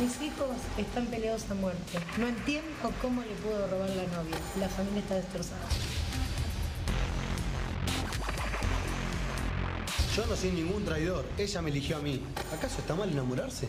Mis hijos están peleados a muerte. No entiendo cómo le pudo robar la novia. La familia está destrozada. Yo no soy ningún traidor. Ella me eligió a mí. ¿Acaso está mal enamorarse?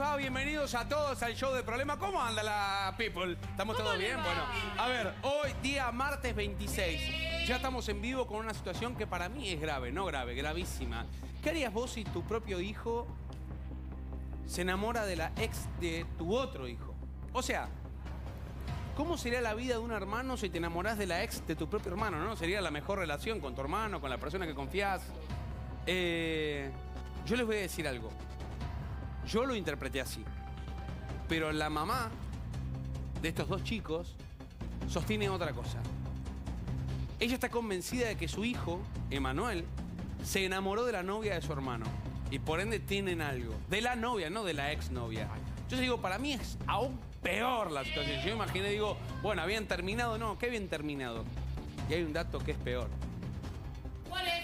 Va? Bienvenidos a todos al show de Problema. ¿Cómo anda la people? ¿Estamos todos bien? Bueno, a ver, hoy día martes 26. Ya estamos en vivo con una situación que para mí es grave, no grave, gravísima. ¿Qué harías vos si tu propio hijo se enamora de la ex de tu otro hijo? O sea, ¿cómo sería la vida de un hermano si te enamorás de la ex de tu propio hermano? ¿No? Sería la mejor relación con tu hermano, con la persona que confías. Eh, yo les voy a decir algo. Yo lo interpreté así. Pero la mamá de estos dos chicos sostiene otra cosa. Ella está convencida de que su hijo, Emanuel, se enamoró de la novia de su hermano. Y por ende tienen algo. De la novia, no de la exnovia. Yo digo, para mí es aún peor la situación. Yo imaginé, digo, bueno, habían terminado. No, ¿qué habían terminado? Y hay un dato que es peor. ¿Cuál es?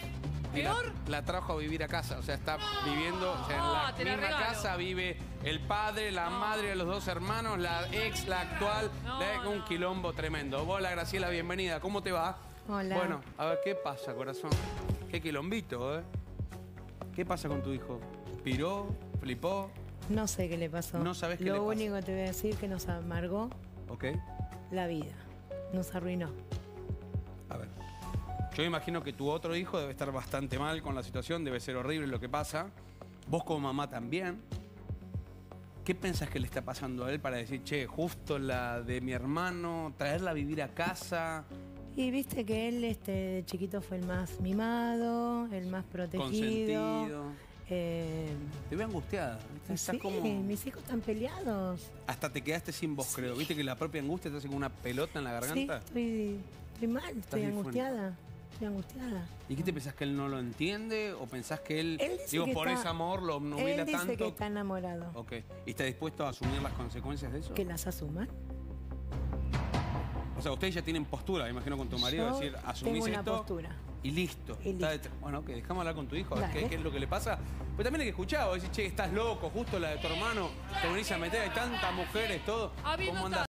La- ¿Peor? La, trajo a vivir a casa, o sea, está viviendo, o sea, No, en la misma casa vive el padre, la madre de los dos hermanos, la ex, la actual, No, la ex, un no. quilombo tremendo. Hola Graciela, bienvenida, ¿cómo te va? Hola. Bueno, a ver, ¿qué pasa, corazón? Qué quilombito, ¿eh? ¿Qué pasa con tu hijo? ¿Piró? ¿Flipó? No sé qué le pasó. No sabes qué Lo le pasa. único que te voy a decir es que nos amargó ¿Ok? la vida. Nos arruinó. Yo imagino que tu otro hijo debe estar bastante mal con la situación, debe ser horrible lo que pasa. Vos como mamá también. ¿Qué pensás que le está pasando a él para decir, che, justo la de mi hermano, traerla a vivir a casa, Y viste que él este, de chiquito fue el más mimado, el más protegido. consentido? Eh, Te veo angustiada. ¿viste? Estás sí, como... mis hijos están peleados. Hasta te quedaste sin voz, creo. ¿Viste que la propia angustia te hace como una pelota en la Sí, garganta? estoy, estoy mal, estoy angustiada. Estoy angustiada. ¿Y qué te pensás que él no lo entiende? ¿O pensás que él, digo, que por está- ese amor lo obnubila Él dice tanto? que está enamorado. Ok. ¿Y está dispuesto a asumir las consecuencias de eso? Que las asuman. O sea, ustedes ya tienen postura, me imagino, con tu marido, Yo decir, asumís tengo una esto postura. y listo. Y Bueno, ok, dejamos hablar con tu hijo, a ver qué, qué es lo que le pasa. Pero también hay que escuchar, o decir, che, estás loco, justo la de tu hermano, te venís a meter, hay tantas mujeres, todo. ¿Cómo andás?